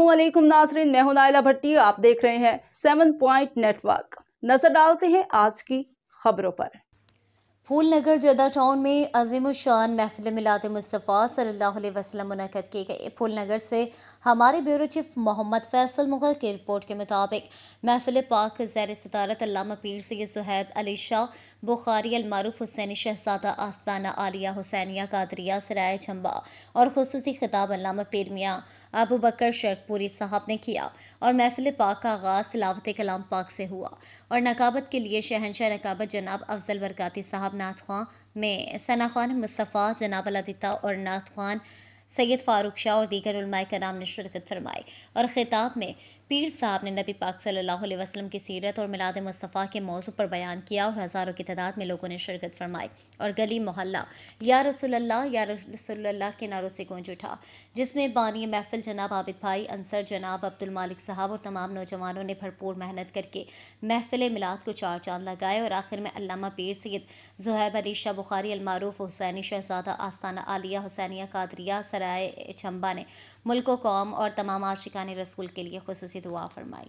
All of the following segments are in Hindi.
वालेकुम नाजरीन मैं हूँ नाइला भट्टी, आप देख रहे हैं सेवन पॉइंट नेटवर्क। नज़र डालते हैं आज की खबरों पर। फूल नगर जदा टाउन में अजीम शान महफिल मिलाद मुस्तफ़ा सल्लल्लाहु अलैहि वसल्लम मुनद किए गए फूल नगर से हमारे ब्यूरो चीफ मोहम्मद फैसल मुगल की रिपोर्ट के मुताबिक महफिल पाक जैर सतारत अल्लामा पीर सैद सुहैब अली शाह, बुखारी अलमारूफ हुसैनी शहजादा आस्ताना आलिया हुसैनिया कादरिया सराय चंबा और खसूसी खिताब अल्लामा पीर मियाँ अबू बकर शर्कपुरी साहब ने किया और महफिल पाक का आगाज़ तिलावत कलाम पाक से हुआ। और नकाबत के लिए शहनशाह नकाबत जनाब अफजल बरकाती साहब नाथ खां में सना खान मुस्तफ़ा जनाब और नाथ खान सैयद फ़ारूक शाह और दीगर उलमाए कराम ने शिरकत फरमाई। और ख़िताब में पीर साहब ने नबी पाक सल्लल्लाहु अलैहि वसल्लम की सीरत और मिलाद मुस्तफ़ा के मौजू पर बयान किया और हज़ारों की तादाद में लोगों ने शिरकत फरमाई। और गली मोहल्ला, या रसोल्ला या रसोल्ला के नारों से गूंज उठा, जिसमें बानी महफिल जनाब आबिद भाई, अंसर जनाब अब्दुल मालिक साहब और तमाम नौजवानों ने भरपूर मेहनत करके महफिल मिलाद को चार चाँद लगाए और आखिर में अलामा पीर सैद जहैब अली शाह बुखारी अलमारूफ, हुसैनी शहजादा आस्ताना आलिया, हुसैनिया कादरिया सराय चंबा ने। मुल्क कौम और तमाम आशिकान रसूल के लिए खसूस दुआ फरमाई।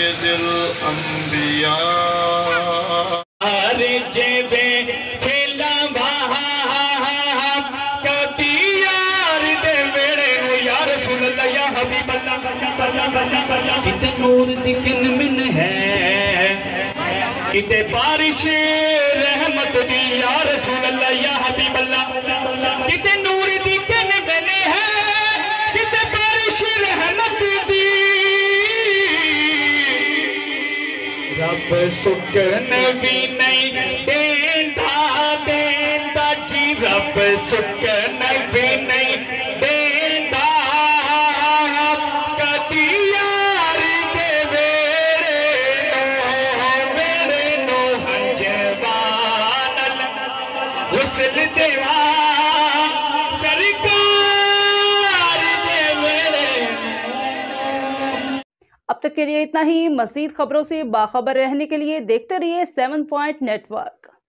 सैदिल अम्बिया हर जेबे फैला किते नूर दिखन मिन है? किते बारिश रहमत दी यार सुन लिया या हबीब अल्लाह रब सुकन भी नहीं देंदा देंदा जी रब सुकन भी नहीं देंदा कदी दे वेरे नो वेरे नो हंजवान अब तक के लिए इतना ही। मजीद खबरों से बाखबर रहने के लिए देखते रहिए सेवन पॉइंट नेटवर्क।